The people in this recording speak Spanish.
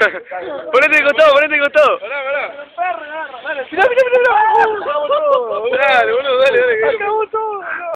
ponete de costado, ponete de costado. Pará, pará. Mirá, mirá, mirá, mirá. Dale, boludo, dale, dale. Acabó todo.